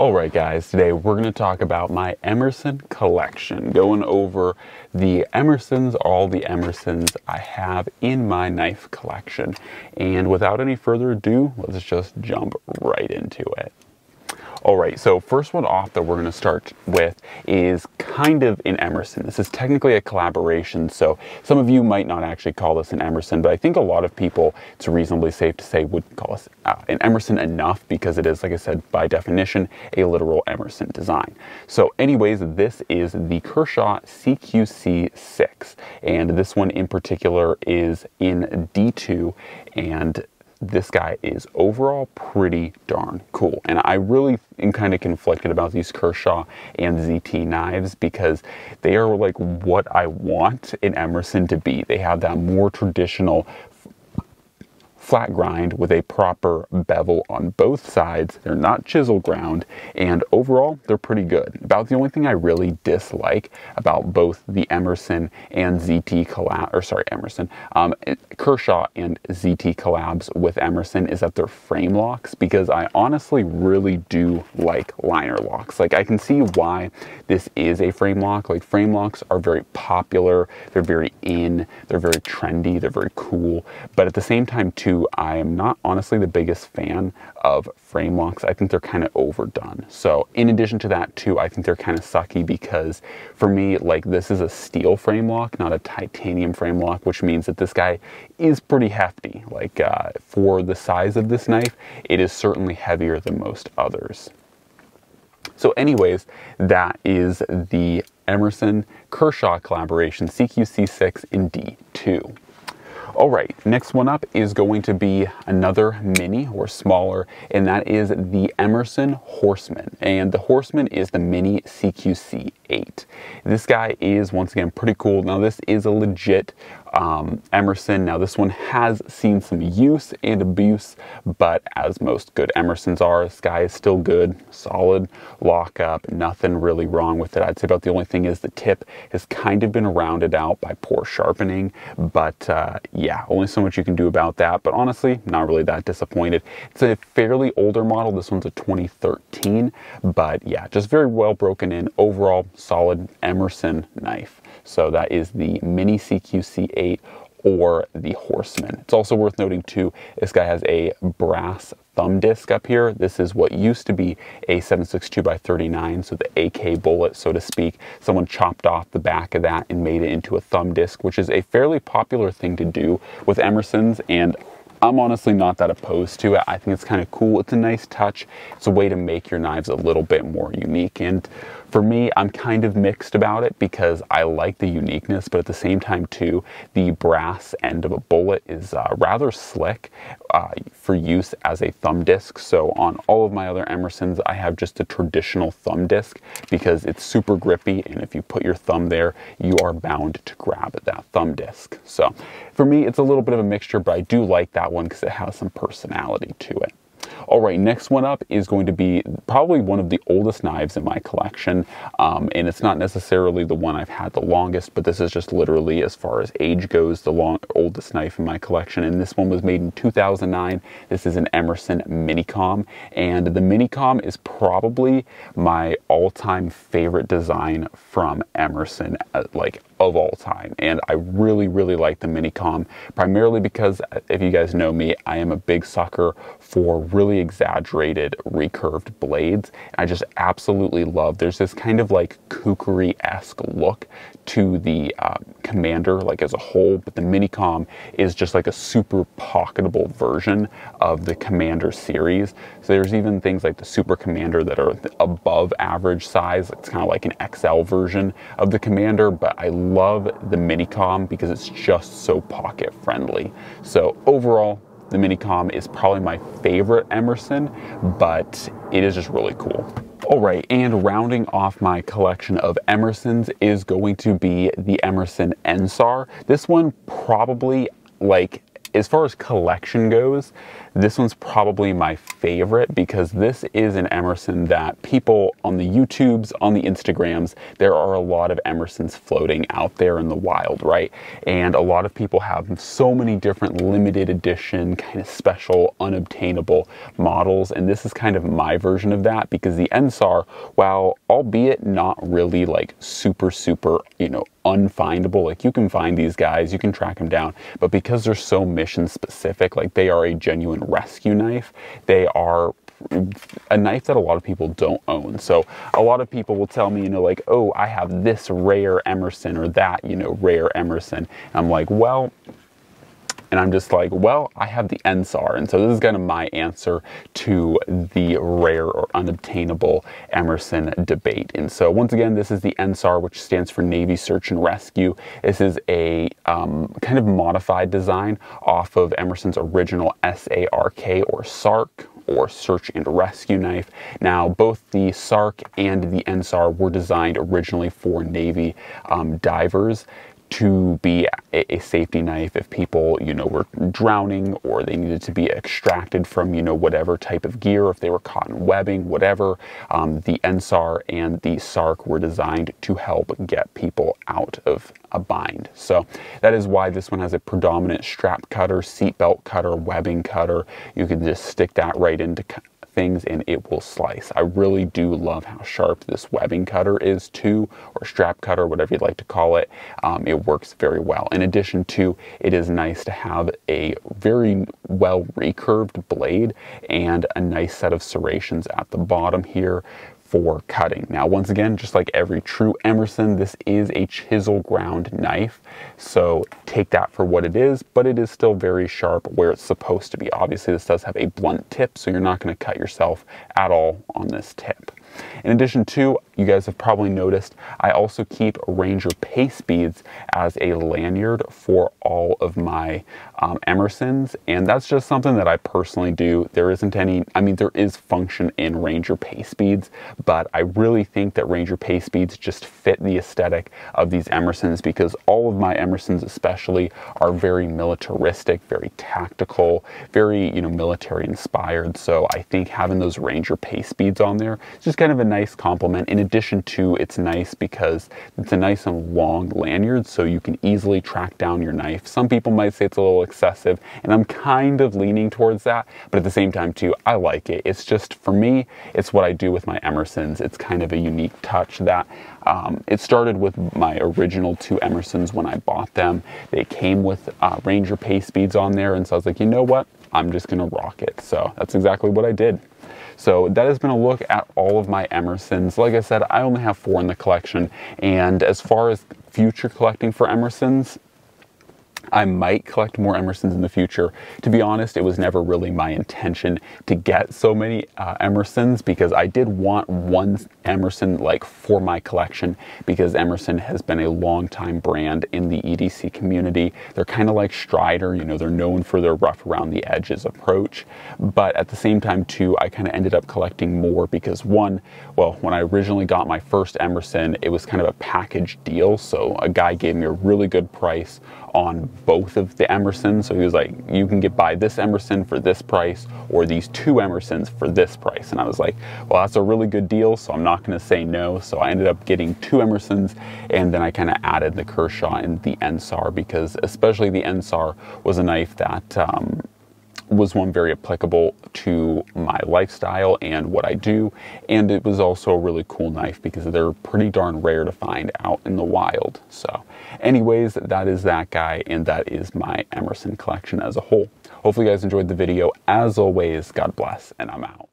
Alright guys, today we're going to talk about my Emerson collection, going over the Emersons, all the Emersons I have in my knife collection. And without any further ado, let's just jump right into it. All right, so first one off that we're gonna start with is kind of in Emerson. This is technically a collaboration, so some of you might not actually call this an Emerson, but I think a lot of people, it's reasonably safe to say, would call this uh, an Emerson enough because it is, like I said, by definition, a literal Emerson design. So anyways, this is the Kershaw CQC6, and this one in particular is in D2, and this guy is overall pretty darn cool. And I really am kind of conflicted about these Kershaw and ZT knives because they are like what I want an Emerson to be. They have that more traditional flat grind with a proper bevel on both sides. They're not chisel ground, and overall, they're pretty good. About the only thing I really dislike about both the Emerson and ZT collab, or sorry, Emerson, um, Kershaw and ZT collabs with Emerson is that they're frame locks because I honestly really do like liner locks. Like I can see why this is a frame lock. Like frame locks are very popular, they're very in, they're very trendy, they're very cool, but at the same time too, I am not honestly the biggest fan of frame locks. I think they're kind of overdone. So in addition to that too, I think they're kind of sucky because for me, like this is a steel frame lock, not a titanium frame lock, which means that this guy is pretty hefty. Like uh, for the size of this knife, it is certainly heavier than most others. So anyways, that is the Emerson Kershaw collaboration CQC6 in D2. All right, next one up is going to be another mini or smaller, and that is the Emerson Horseman. And the Horseman is the mini CQC 8. This guy is once again pretty cool. Now this is a legit um, Emerson. Now this one has seen some use and abuse, but as most good Emersons are, this guy is still good, solid lockup, nothing really wrong with it. I'd say about the only thing is the tip has kind of been rounded out by poor sharpening, but uh, yeah, only so much you can do about that. But honestly, not really that disappointed. It's a fairly older model. This one's a 2013, but yeah, just very well broken in. Overall, solid Emerson knife. So that is the Mini CQC8 or the Horseman. It's also worth noting too, this guy has a brass thumb disc up here. This is what used to be a 762 by 39, so the AK bullet, so to speak. Someone chopped off the back of that and made it into a thumb disc, which is a fairly popular thing to do with Emersons, and I'm honestly not that opposed to it. I think it's kind of cool. It's a nice touch. It's a way to make your knives a little bit more unique. And for me, I'm kind of mixed about it because I like the uniqueness, but at the same time too, the brass end of a bullet is uh, rather slick uh, for use as a thumb disc. So on all of my other Emersons, I have just a traditional thumb disc because it's super grippy. And if you put your thumb there, you are bound to grab that thumb disc. So for me, it's a little bit of a mixture, but I do like that one because it has some personality to it. All right, next one up is going to be probably one of the oldest knives in my collection. Um, and it's not necessarily the one I've had the longest, but this is just literally, as far as age goes, the long, oldest knife in my collection. And this one was made in 2009. This is an Emerson Minicom. And the Minicom is probably my all-time favorite design from Emerson, uh, like of all time. And I really, really like the Minicom, primarily because uh, if you guys know me, I am a big sucker for really exaggerated recurved blades. I just absolutely love, there's this kind of like kukri-esque look to the uh, Commander like as a whole, but the Minicom is just like a super pocketable version of the Commander series. So there's even things like the Super Commander that are above average size. It's kind of like an XL version of the Commander, but I love the Minicom because it's just so pocket friendly. So overall, the Minicom is probably my favorite Emerson, but it is just really cool. All right, and rounding off my collection of Emersons is going to be the Emerson NSAR. This one probably, like, as far as collection goes, This one's probably my favorite because this is an Emerson that people on the YouTubes, on the Instagrams, there are a lot of Emersons floating out there in the wild, right? And a lot of people have so many different limited edition, kind of special, unobtainable models. And this is kind of my version of that because the NSAR, while albeit not really like super, super, you know, unfindable. Like you can find these guys, you can track them down, but because they're so mission specific, like they are a genuine rescue knife, they are a knife that a lot of people don't own. So a lot of people will tell me, you know, like, oh, I have this rare Emerson or that, you know, rare Emerson. And I'm like, well, and I'm just like, well, I have the NSAR. And so this is kind of my answer to the rare or unobtainable Emerson debate. And so once again, this is the NSAR, which stands for Navy Search and Rescue. This is a um, kind of modified design off of Emerson's original SARK or SARK or search and rescue knife. Now, both the SARK and the NSAR were designed originally for Navy um, divers to be a, safety knife if people, you know, were drowning or they needed to be extracted from, you know, whatever type of gear, if they were caught in webbing, whatever. Um, the NSAR and the SARK were designed to help get people out of a bind. So that is why this one has a predominant strap cutter, seatbelt cutter, webbing cutter. You can just stick that right into things and it will slice. I really do love how sharp this webbing cutter is too, or strap cutter, whatever you'd like to call it. Um, it works very well. In addition to, it is nice to have a very well recurved blade and a nice set of serrations at the bottom here for cutting. Now, once again, just like every true Emerson, this is a chisel ground knife. So take that for what it is, but it is still very sharp where it's supposed to be. Obviously, this does have a blunt tip, so you're not gonna cut yourself at all on this tip. In addition to, you guys have probably noticed, I also keep Ranger pace beads as a lanyard for all of my um, Emersons, and that's just something that I personally do. There isn't any, I mean, there is function in Ranger pace beads, but I really think that Ranger pace beads just fit the aesthetic of these Emersons because all of my Emersons especially are very militaristic, very tactical, very, you know, military inspired. So I think having those Ranger pace beads on there is just kind of a nice compliment. In addition to, it's nice because it's a nice and long lanyard so you can easily track down your knife. Some people might say it's a little excessive and I'm kind of leaning towards that, but at the same time too, I like it. It's just, for me, it's what I do with my Emersons. It's kind of a unique touch that um, it started with my original two Emersons when I bought them. They came with uh, Ranger pace beads on there and so I was like, you know what? I'm just gonna rock it. So that's exactly what I did. So that has been a look at all of my Emersons. Like I said, I only have four in the collection. And as far as future collecting for Emersons, I might collect more Emersons in the future. To be honest, it was never really my intention to get so many uh, Emersons because I did want one Emerson like for my collection because Emerson has been a long time brand in the EDC community. They're kind of like Strider, you know, they're known for their rough around the edges approach. But at the same time too, I kind of ended up collecting more because one, well, when I originally got my first Emerson, it was kind of a package deal. So a guy gave me a really good price on both of the Emersons. So he was like, you can get buy this Emerson for this price or these two Emersons for this price. And I was like, well, that's a really good deal. So I'm not going to say no. So I ended up getting two Emersons and then I kind of added the Kershaw and the NSAR because especially the NSAR was a knife that um, was one very applicable to my lifestyle and what I do. And it was also a really cool knife because they're pretty darn rare to find out in the wild. So anyways, that is that guy and that is my Emerson collection as a whole. Hopefully you guys enjoyed the video. As always, God bless and I'm out.